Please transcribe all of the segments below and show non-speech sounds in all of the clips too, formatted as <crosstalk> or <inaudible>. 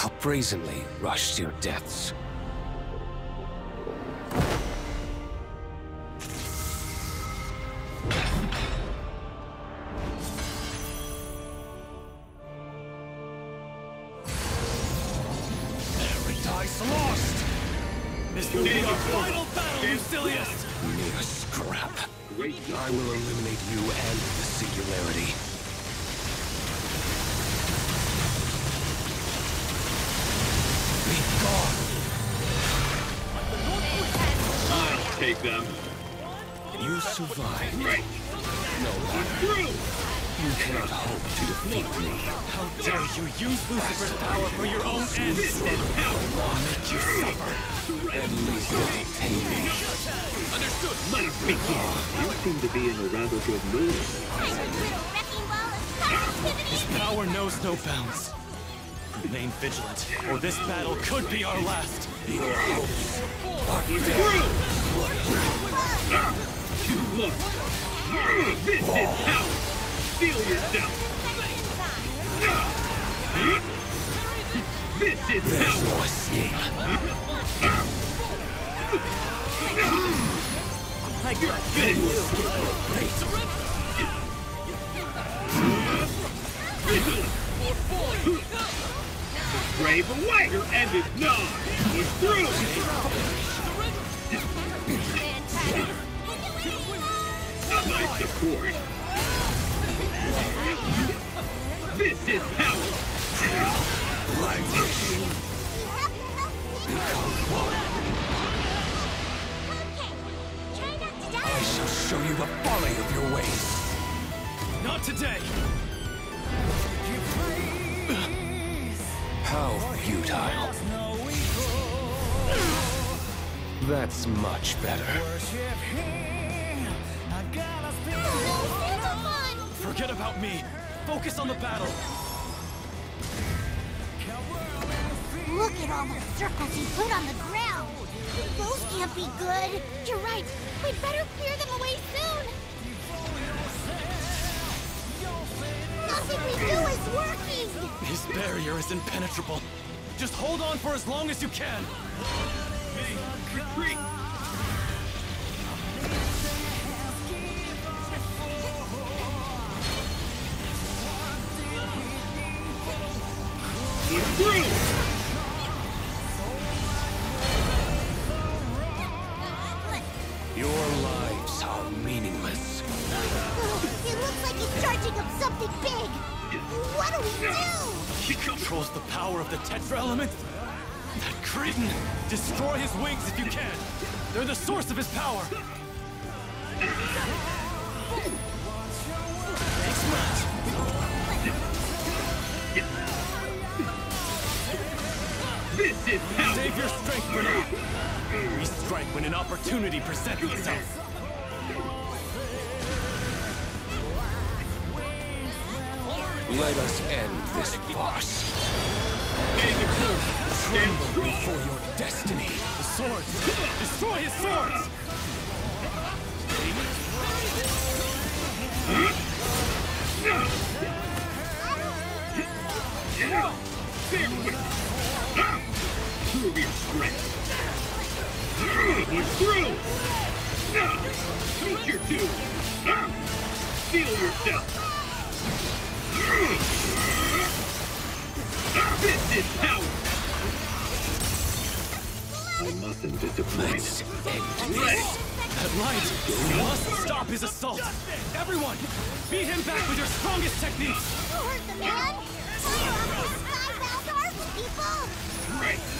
how brazenly rushed to your deaths. Paradise lost! This will be our final battle, Lucilius! Mere scrap. I will eliminate you and the singularity. Take them. You survived. Right. No matter. Through! You cannot hope to defeat me. How dare you use Lucifer's power for your own ends! I'll make you suffer! At least entertain me. Understood! Let us begin. You seem to be in a rather good mood. Wrecking ball of His positivity! power knows no bounds. Remain vigilant, or this battle could be our last! Your hopes are Through! Too long. This is power. Feel yourself. This is There's power. no escape. I got This. Brave away. Your end is nigh. Push through. My support. This is power. Okay, try not to I shall show you the folly of your ways. Not today! How futile. That's much better. Forget about me! Focus on the battle! Look at all the circles he put on the ground. Those can't be good. You're right. We'd better clear them away soon. Nothing we do is working. His barrier is impenetrable. Just hold on for as long as you can! Retreat. Through. Your lives are meaningless. It looks like he's charging up something big. What do we do? He controls the power of the Tetra element? That cretin! Destroy his wings if you can! They're the source of his power! This is power. Save your strength for now! We strike when an opportunity presents itself! Let us end this farce. Stand Tremble before your destiny. The swords! Destroy his swords! Prove your strength. Push through. Meet your doom. Feel yourself. This is power. I mustn't disappoint. Ready. That light must stop his assault! Everyone, beat him back with your strongest techniques! You heard the man. Fire off those skybound arms, people. Right.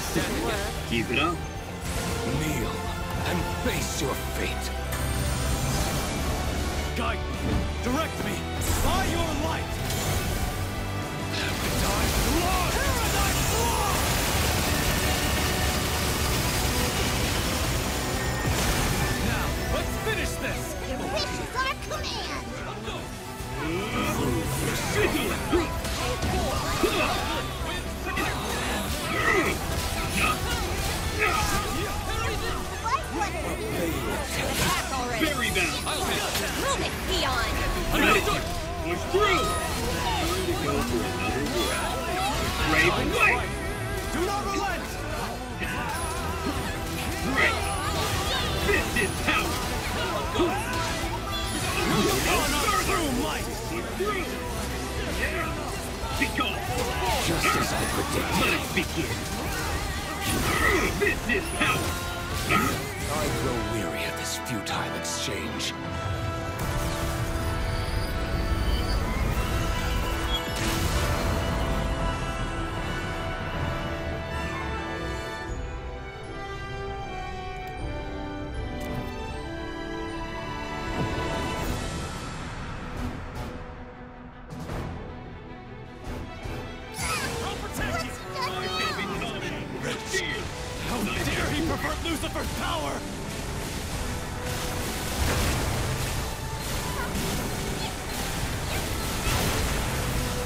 Keep it up. Kneel and face your fate. Guide me. Direct me. By your light. Paradise lost! Paradise lost! Now, let's finish this! Your wish is our command! Let's go! Away! Do not relent! This is! Through! Just as I predicted. Let begin! This is power! I grow weary of this futile exchange. Lucifer's power!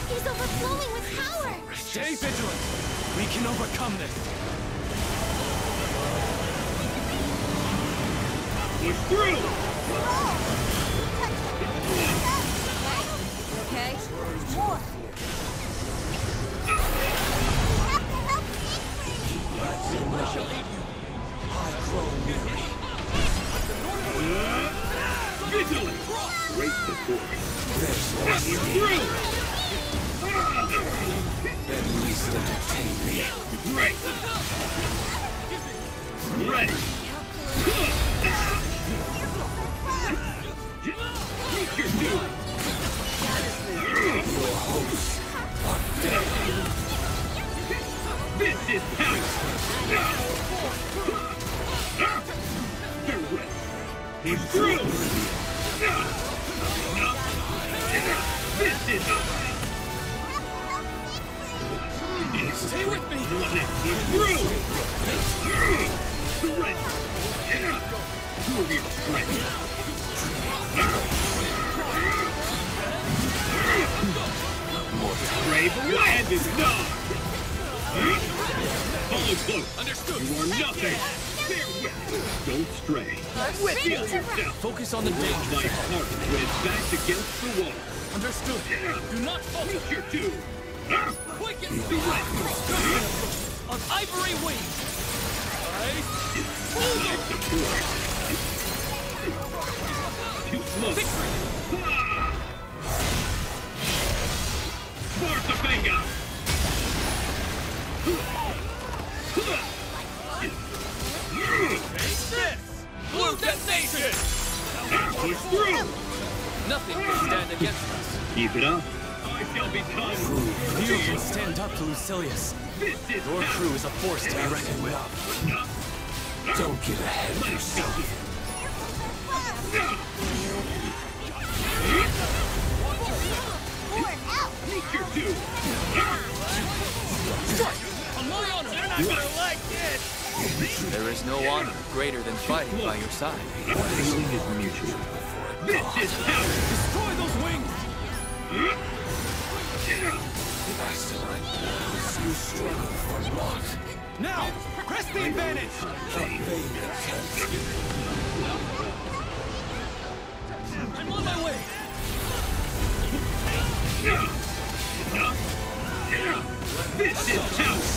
He's overflowing with power! Stay vigilant! We can overcome this! Push through! Okay? Focus on the danger. My heart went back against the wall! Understood! Do not falter! Meet your doom! Quicken! Surrender! On ivory wings! Right? Life support! Too slow! Sparta Vega! Face this! Blue detonation! Push through! Nothing can stand against us. Keep it up. I shall become You can stand up to Lucilius. This is Your crew is a force to be reckoned with. Don't get ahead of yourself. More now! Meet your doom! On my honor! They're not gonna like this! There is no honor greater than fighting by your side. Feeling is mutual. This is power! Destroy those wings! Vaseline, you struggle for what? Now! Press the advantage! I'm on my way! This is power!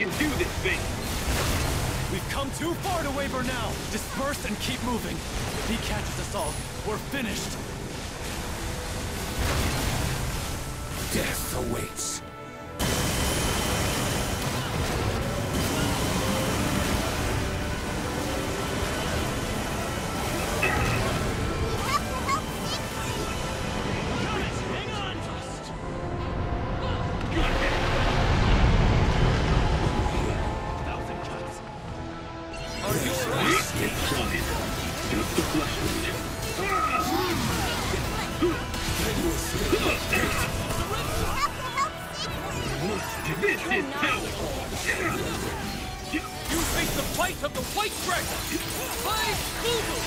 Can do this thing! We've come too far to waver now! Disperse and keep moving! If he catches us all, we're finished! Death awaits. This is power! You face the fight of the White Dragon! Five Google!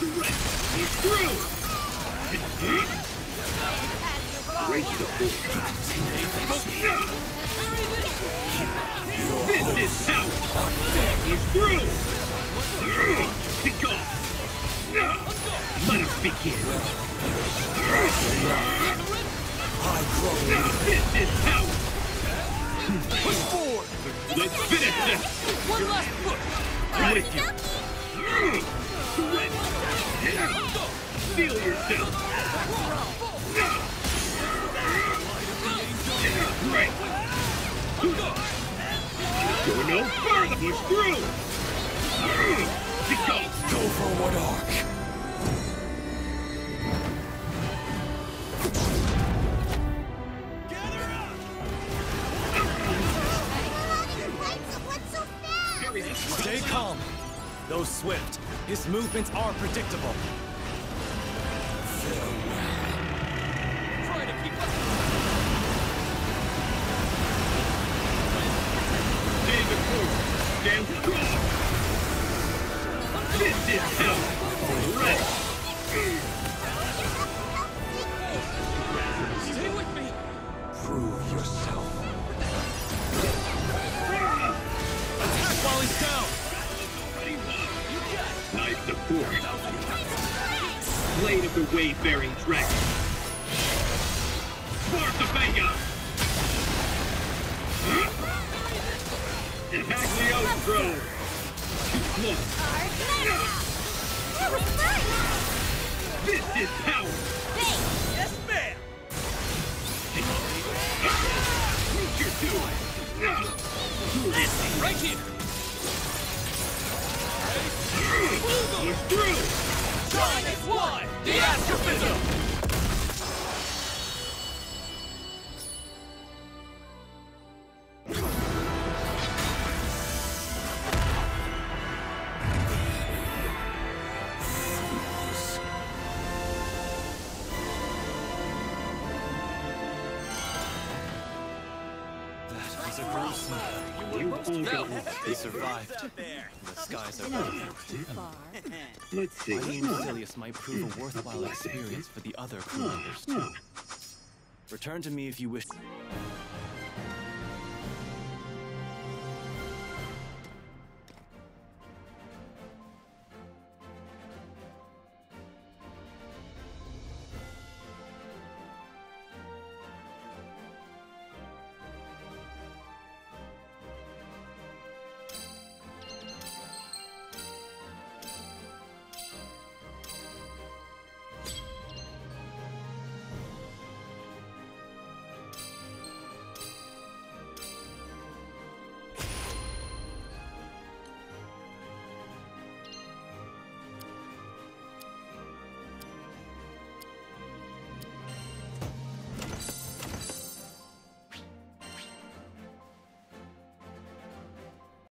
Correct! He's through! Break the force. This is power! He's through! Pick off! Let us begin! One last push! With you! Feel yourself! Go no further! Push through! Go for one arc. Swift, his movements are predictable. Try to keep up. Stay the course! Stand strong! This is hell! Correct! Stay with me. Prove yourself. Attack while he's down. Support! Blade of the Wayfaring Dragon! Sparta Vega! Attack! Too close! This is power! Yes, ma'am. Nature 2! Right here. Push through! Shine as one. The was a gruesome. You. They survived. The skies are blue. <laughs> Let's see. Fighting Silius might prove a worthwhile experience for the other crew members too. Return to me if you wish.